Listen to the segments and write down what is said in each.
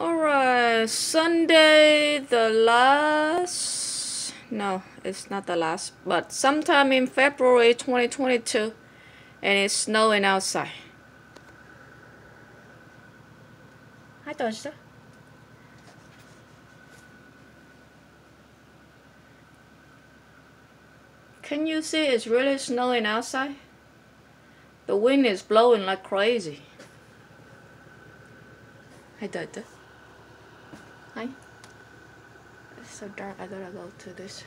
Alright, Sunday, the last. No, it's not the last, but sometime in February 2022, and it's snowing outside. Hi, Toshita. Can you see it's really snowing outside? The wind is blowing like crazy. Hi, Toshita. Hi. It's so dark. I gotta go to this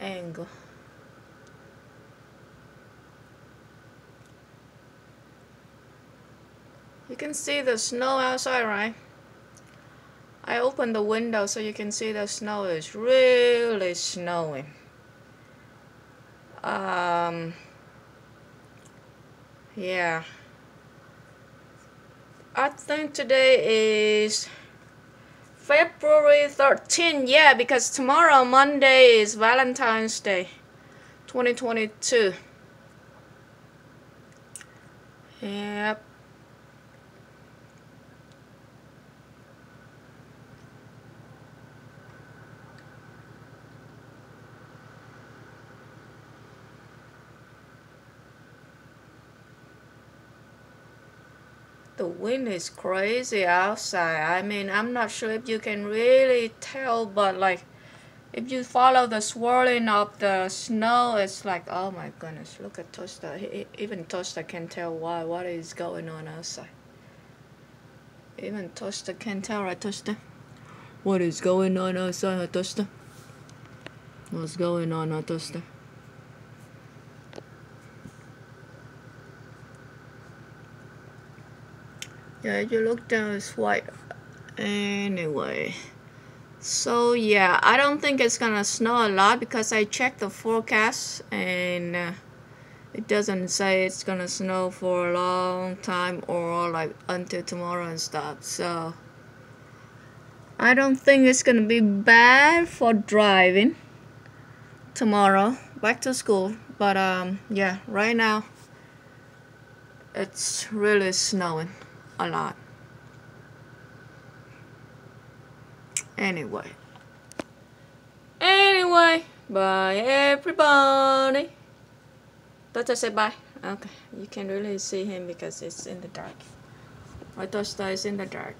angle. You can see the snow outside, right? I opened the window so you can see the snow is really snowing. Um, yeah. I think today is February 13th. Yeah, because tomorrow, Monday, is Valentine's Day 2022. Yep. The wind is crazy outside. I mean, I'm not sure if you can really tell, but like, if you follow the swirling of the snow, it's like, oh my goodness, look at. He, even Tosta can tell why, what is going on outside. Even Tosta can tell, right, Tosta? What is going on outside, Tosta? What's going on, Tosta? Yeah you look down it's white. Anyway. So yeah I don't think it's gonna snow a lot because I checked the forecast and uh, it doesn't say it's gonna snow for a long time or like until tomorrow and stuff. So I don't think it's gonna be bad for driving tomorrow. Back to school. But um yeah right now it's really snowing a lot. Anyway. Anyway, bye everybody. Tosta say bye. Okay, you can really see him because it's in the dark. My Tosta is in the dark.